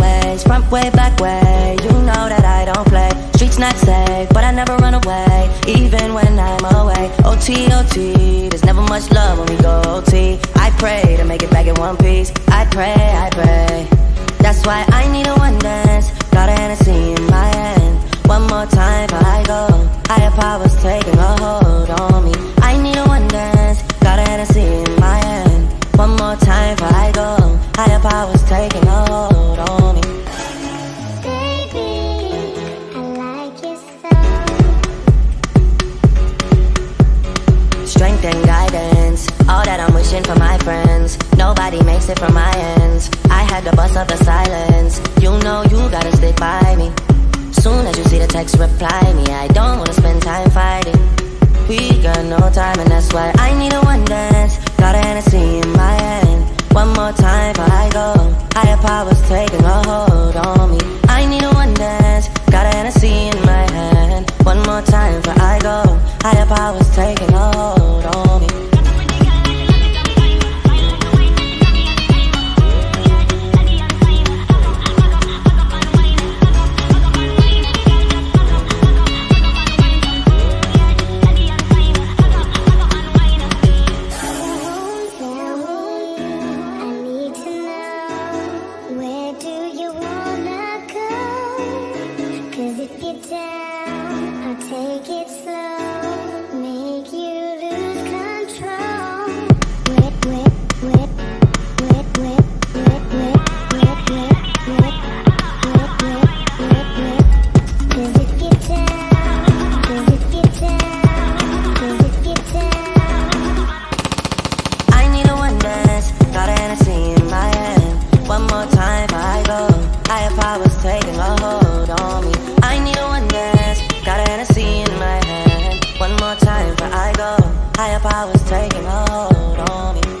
way front way, back way. You know that I don't play. Streets not safe, but I never run away, even when I'm away. OT, OT, there's never much love when we go OT. I pray to make it back in one piece. I pray, I pray. That's why I need a one dance. Got a Hennessy in my hand. One more time before I go. Higher powers taking that I'm wishing for my friends. Nobody makes it from my ends. I had to bust up the silence. You know you gotta stick by me. Soon as you see the text, reply me. I don't wanna spend time fighting. We got no time, and that's why I need a one dance. Got a Hennessy in my hand. One more time before I go. Higher powers taking a hold on me. I need a one dance. Got a Hennessy in my hand. One more time before I go. Higher powers taking a hold take it slow, Higher powers taking hold on me.